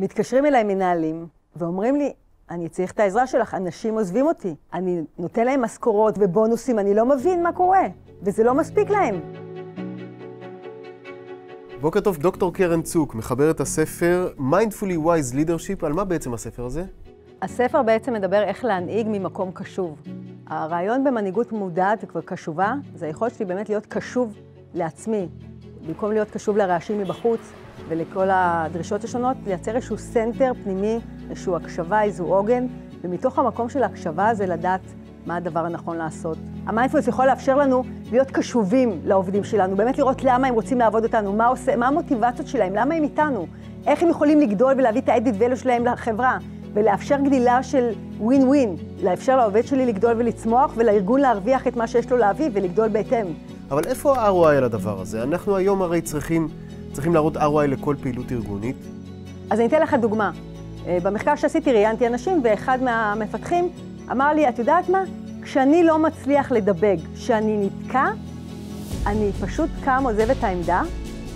מתקשרים אליי מנהלים ואומרים לי, אני צריך את העזרה שלך, אנשים עוזבים אותי. אני נותן להם משכורות ובונוסים, אני לא מבין מה קורה, וזה לא מספיק להם. בוקר טוב, דוקטור קרן צוק, מחברת הספר Mindfully Wise Leadership, על מה בעצם הספר הזה? הספר בעצם מדבר איך להנהיג ממקום קשוב. הרעיון במנהיגות מודעת וכבר קשובה, זה היכולת שלי באמת להיות קשוב לעצמי, במקום להיות קשוב לרעשים מבחוץ ולכל הדרישות השונות, לייצר איזשהו center פנימי, איזשהו הקשבה, איזשהו עוגן, ומתוך המקום של ההקשבה הזה לדעת מה הדבר הנכון לעשות. המיינדפולנס יכול לאפשר לנו להיות קשובים לעובדים שלנו, באמת לראות למה הם רוצים לעבוד איתנו, מה, עושה, מה המוטיבציות שלהם, למה הם איתנו, איך הם יכולים לגדול ולהביא את value שלהם לחברה, ולאפשר גדילה של ווין ווין, לאפשר לעובד שלי לגדול ולצמוח, ולארגון להרוויח את מה שיש לו להביא ולגדול בהתאם. אבל איפה ה-ROI על הדבר הזה? אנחנו היום הרי צריכים, צריכים להראות ROI לכל פעילות ארגונית. אז אני אתן לך דוגמה. אה, במחקר שעשיתי ראיינתי אנשים, ואחד מהמפתחים אמר לי, את יודעת מה? כשאני לא מצליח לדבג, כשאני נתקע, אני פשוט קם, עוזב את העמדה,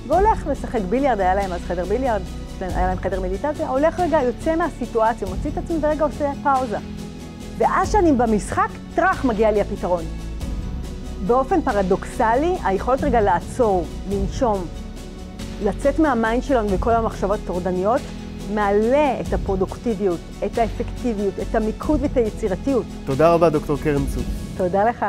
והולך לשחק ביליארד, היה להם אז חדר ביליארד, היה להם חדר מדיטציה, הולך רגע, יוצא מהסיטואציה, מוציא את עצמי ורגע עושה פאוזה. ואז שאני במשחק, טראח, מגיע לי הפתרון. באופן פרדוקסלי, היכולת רגע לעצור, לנשום, לצאת מה mind שלנו וכל המחשבות הטורדניות, מעלה את הפרודוקטיביות, את האפקטיביות, את המיקוד ואת היצירתיות. תודה רבה, דוקטור קרן. תודה לך.